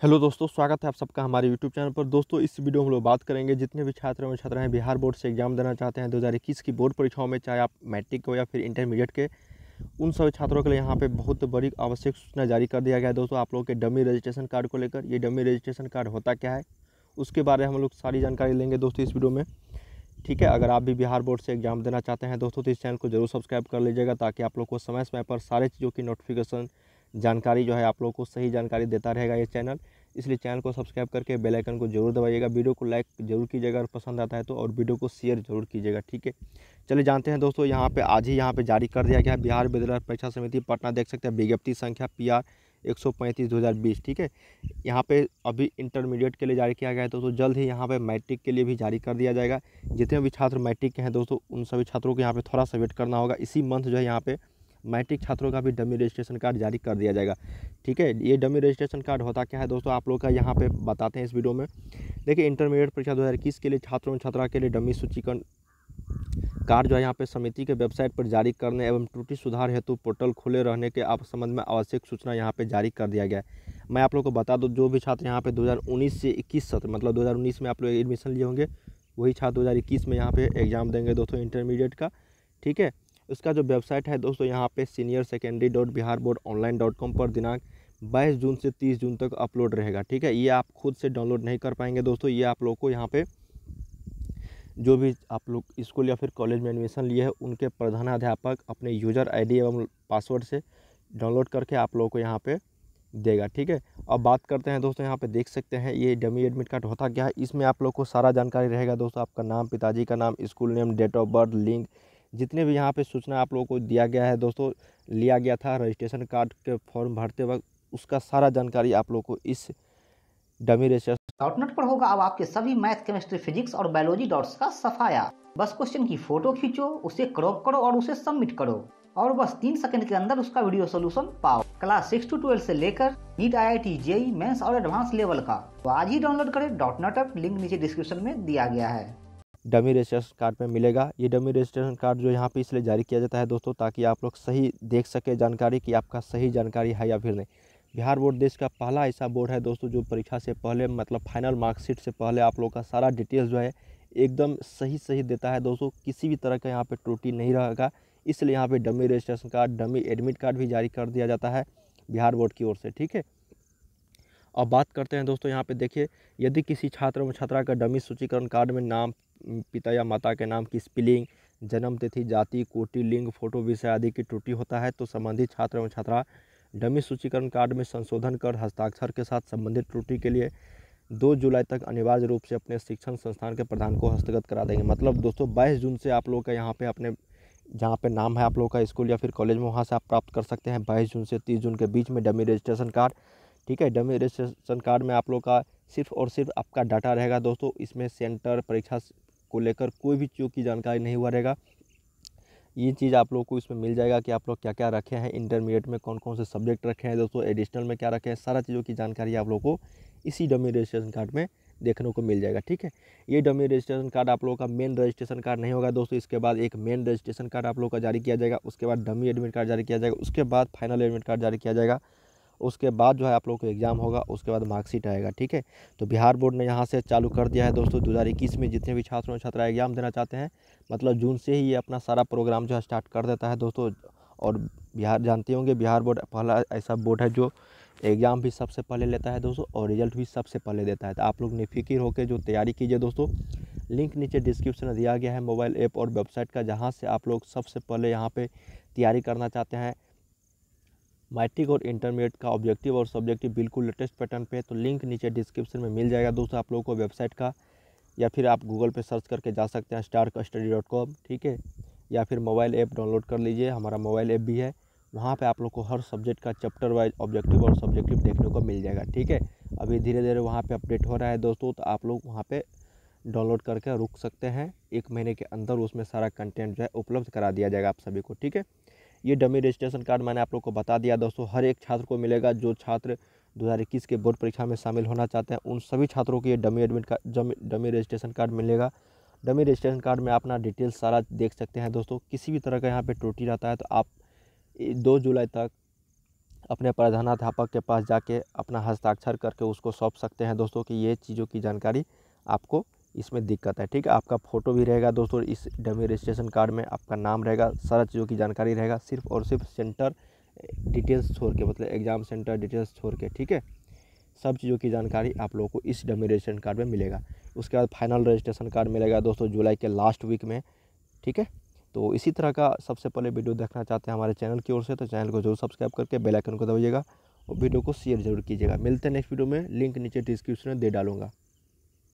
Hello दोस्तों, स्वागत है आप सबका हमारे यूट्यूब चैनल पर। दोस्तों, इस वीडियो में हम लोग बात करेंगे, जितने भी छात्र एवं छात्रा हैं बिहार बोर्ड से एग्ज़ाम देना चाहते हैं 2021 की बोर्ड परीक्षाओं में, चाहे आप मैट्रिक हो या फिर इंटरमीडिएट के, उन सभी छात्रों के लिए यहाँ पे बहुत बड़ी आवश्यक सूचना जारी कर दिया गया है। दोस्तों, आप लोग के डमी रजिस्ट्रेशन कार्ड को लेकर, ये डमी रजिस्ट्रेशन कार्ड होता क्या है, उसके बारे में हम लोग सारी जानकारी लेंगे दोस्तों इस वीडियो में। ठीक है, अगर आप भी बिहार बोर्ड से एग्ज़ाम देना चाहते हैं दोस्तों तो इस चैनल को ज़रूर सब्सक्राइब कर लीजिएगा, ताकि आप लोग को समय समय पर सारे चीज़ों की नोटिफिकेशन जानकारी जो है आप लोग को सही जानकारी देता रहेगा ये चैनल। इसलिए चैनल को सब्सक्राइब करके बेल आइकन को ज़रूर दबाइएगा। वीडियो को लाइक ज़रूर कीजिएगा अगर पसंद आता है तो और वीडियो को शेयर ज़रूर कीजिएगा, ठीक है? चलिए जानते हैं दोस्तों, यहाँ पे आज ही यहाँ पे जारी कर दिया गया बिहार विद्यालय परीक्षा समिति पटना। देख सकते हैं विज्ञप्ति संख्या पी आर एक सौ पैंतीस दो हज़ार बीस, ठीक है? यहाँ पे अभी इंटरमीडिएट के लिए जारी किया गया है दोस्तों। जल्द ही यहाँ पे मैट्रिक के लिए भी जारी कर दिया जाएगा। जितने भी छात्र मैट्रिक के हैं दोस्तों, उन सभी छात्रों को यहाँ पे थोड़ा सा वेट करना होगा। इसी मंथ जो है यहाँ पे मैट्रिक छात्रों का भी डमी रजिस्ट्रेशन कार्ड जारी कर दिया जाएगा। ठीक है, ये डमी रजिस्ट्रेशन कार्ड होता क्या है दोस्तों? आप लोग का यहाँ पे बताते हैं इस वीडियो में। देखिए इंटरमीडिएट परीक्षा दो हज़ार इक्कीस के लिए छात्रों और छात्रा के लिए डमी सूचीकरण कार्ड जो है यहाँ पे समिति के वेबसाइट पर जारी करने एवं त्रुटि सुधार हेतु पोर्टल खुले रहने के आप संबंध में आवश्यक सूचना यहाँ पे जारी कर दिया गया है। मैं आप लोग को बता दूँ, जो भी छात्र यहाँ पे 2019 से 21 सत्र मतलब 2019 में आप लोग एडमिशन लिए होंगे, वही छात्र 2021 में यहाँ पे एग्ज़ाम देंगे दोस्तों इंटरमीडिएट का। ठीक है उसका जो वेबसाइट है दोस्तों, यहाँ पे senior secondary dot Bihar board online dot com पर दिनांक 22 जून से 30 जून तक अपलोड रहेगा, ठीक है? ये आप खुद से डाउनलोड नहीं कर पाएँगे दोस्तों। ये आप लोग को यहाँ पे जो भी आप लोग स्कूल या फिर कॉलेज में एडमिशन लिए हैं, उनके प्रधानाध्यापक अपने यूज़र आईडी एवं पासवर्ड से डाउनलोड करके आप लोगों को यहाँ पे देगा, ठीक है? अब बात करते हैं दोस्तों, यहाँ पे देख सकते हैं, ये डमी एडमिट कार्ड होता क्या है? इसमें आप लोग को सारा जानकारी रहेगा दोस्तों, आपका नाम, पिताजी का नाम school name date of birth link जितने भी यहाँ पे सूचना आप लोगों को दिया गया है, दोस्तों, लिया गया था रजिस्ट्रेशन कार्ड के फॉर्म भरते वक्त, उसका सारा जानकारी आप लोग को इस डमी रजिस्ट्रेशन. डॉटनेट पर होगा। अब आपके सभी मैथ, केमिस्ट्री, फिजिक्स और बायोलॉजी डॉट्स का सफाया। बस क्वेश्चन की फ़ोटो खींचो, उसे क्रॉप करो और उसे सबमिट करो। और बस तीन सेकंड के अंदर उसका वीडियो सोल्यूशन पाओ। क्लास सिक्स टू ट्वेल्व से लेकर NEET I I T JEE mains और एडवांस लेवल का। तो आज ही डाउनलोड करें. डॉट नेट अप लिंक नीचे डिस्क्रिप्शन में दिया गया है। डमी रजिस्ट्रेशन कार्ड में मिलेगा। ये डमी रजिस्ट्रेशन कार्ड जो यहाँ पे इसलिए जारी किया जाता है दोस्तों, ताकि आप लोग सही देख सके जानकारी कि आपका सही जानकारी है या फिर नहीं। बिहार बोर्ड देश का पहला ऐसा बोर्ड है दोस्तों, जो परीक्षा से पहले मतलब फाइनल मार्कशीट से पहले आप लोग का सारा डिटेल्स जो है, एकदम सही सही देता है दोस्तों। किसी भी तरह का यहाँ पर त्रुटि नहीं रहेगा। इसलिए यहाँ पर dummy registration card dummy admit card भी जारी कर दिया जाता है बिहार बोर्ड की ओर से, ठीक है? अब बात करते हैं दोस्तों यहाँ पे देखिए, यदि किसी छात्र व छात्रा का डमी सूचीकरण कार्ड में नाम, पिता या माता के नाम की स्पेलिंग, जन्म तिथि, जाति, कोटि, लिंग, फ़ोटो, विषय आदि की त्रुटि होता है तो संबंधित छात्र एवं छात्रा डमी सूचीकरण कार्ड में संशोधन कर हस्ताक्षर के साथ संबंधित त्रुटि के लिए दो जुलाई तक अनिवार्य रूप से अपने शिक्षण संस्थान के प्रधान को हस्तगत करा देंगे। मतलब दोस्तों, बाईस जून से आप लोग का यहाँ पे अपने, जहाँ पे नाम है आप लोग का स्कूल या फिर कॉलेज में, वहाँ से आप प्राप्त कर सकते हैं। बाईस जून से तीस जून के बीच में डमी रजिस्ट्रेशन कार्ड। ठीक है, डमी रजिस्ट्रेशन कार्ड में आप लोग का सिर्फ़ और सिर्फ़ आपका डाटा रहेगा दोस्तों। इसमें सेंटर परीक्षा को लेकर कोई भी चीज़ की जानकारी नहीं हुआ रहेगा। ये चीज़ आप लोग को इसमें मिल जाएगा कि आप लोग क्या क्या रखे हैं इंटरमीडिएट में कौन कौन से सब्जेक्ट रखे हैं दोस्तों एडिशनल में क्या रखे हैं, सारा चीज़ों की जानकारी आप लोग को इसी डमी रजिस्ट्रेशन कार्ड में देखने को मिल जाएगा, ठीक है। ये डमी रजिस्ट्रेशन कार्ड आप लोगों का मेन रजिस्ट्रेशन कार्ड नहीं होगा दोस्तों, इसके बाद एक मेन रजिस्ट्रेशन कार्ड आप लोग का जारी किया जाएगा, उसके बाद डमी एडमिट कार्ड जारी किया जाएगा, उसके बाद फाइनल एडमिट कार्ड जारी किया जाएगा। उसके बाद जो है आप लोग को एग्ज़ाम होगा, उसके बाद मार्कशीट आएगा, ठीक है? तो बिहार बोर्ड ने यहाँ से चालू कर दिया है दोस्तों, दो हज़ार इक्कीस में जितने भी छात्रों और छात्रा एग्ज़ाम देना चाहते हैं मतलब जून से ही ये अपना सारा प्रोग्राम जो है स्टार्ट कर देता है दोस्तों, और बिहार, जानते होंगे बिहार बोर्ड पहला ऐसा बोर्ड है जो एग्ज़ाम भी सबसे पहले लेता है दोस्तों, और रिज़ल्ट भी सबसे पहले देता है। तो आप लोग निफिक्र होकर जो तैयारी कीजिए दोस्तों, लिंक नीचे डिस्क्रिप्शन में दिया गया है मोबाइल ऐप और वेबसाइट का, जहाँ से आप लोग सबसे पहले यहाँ पे तैयारी करना चाहते हैं। मैट्रिक और इंटरमीडिएट का ऑब्जेक्टिव और सब्जेक्टिव बिल्कुल लेटेस्ट पैटर्न पे तो लिंक नीचे डिस्क्रिप्शन में मिल जाएगा दोस्तों आप लोगों को वेबसाइट का, या फिर आप गूगल पे सर्च करके जा सकते हैं स्टार स्टडी डॉट कॉम ठीक है? या फिर मोबाइल ऐप डाउनलोड कर लीजिए, हमारा मोबाइल ऐप भी है, वहाँ पे आप लोग को हर सब्जेक्ट का चैप्टर वाइज ऑब्जेक्टिव और सब्जेक्टिव देखने को मिल जाएगा, ठीक है? अभी धीरे धीरे वहाँ पे अपडेट हो रहा है दोस्तों तो आप लोग वहाँ पे डाउनलोड करके रुक सकते हैं, एक महीने के अंदर उसमें सारा कंटेंट जो है उपलब्ध करा दिया जाएगा आप सभी को, ठीक है? ये डमी रजिस्ट्रेशन कार्ड मैंने आप लोग को बता दिया। दोस्तों, हर एक छात्र को मिलेगा जो छात्र 2021 के बोर्ड परीक्षा में शामिल होना चाहते हैं। उन सभी छात्रों को ये डमी एडमिट का डमी रजिस्ट्रेशन कार्ड मिलेगा। डमी रजिस्ट्रेशन कार्ड में अपना डिटेल्स सारा देख सकते हैं। दोस्तों, किसी भी तरह का यहाँ पे त्रुटि रहता है तो आप दो जुलाई तक अपने प्रधानाध्यापक के पास जाके अपना हस्ताक्षर करके उसको सौंप सकते हैं। दोस्तों, कि ये चीज़ों की जानकारी आपको इसमें दिक्कत है, ठीक है? आपका फ़ोटो भी रहेगा दोस्तों, इस डमी रजिस्ट्रेशन कार्ड में आपका नाम रहेगा, सारा चीज़ों की जानकारी रहेगा, सिर्फ़ और सिर्फ़ सेंटर डिटेल्स छोड़ के मतलब एग्ज़ाम सेंटर डिटेल्स छोड़ के, ठीक है? सब चीज़ों की जानकारी आप लोगों को इस डमी रजिस्ट्रेशन कार्ड में मिलेगा। उसके बाद फाइनल रजिस्ट्रेशन कार्ड मिलेगा दोस्तों, जुलाई के लास्ट वीक में, ठीक है? तो इसी तरह का सबसे पहले वीडियो देखना चाहते हैं हमारे चैनल की ओर से तो चैनल को ज़रूर सब्सक्राइब करके बेल आइकन को दबाइएगा और वीडियो को शेयर ज़रूर कीजिएगा। मिलते हैं नेक्स्ट वीडियो में, लिंक नीचे डिस्क्रिप्शन में दे डालूँगा।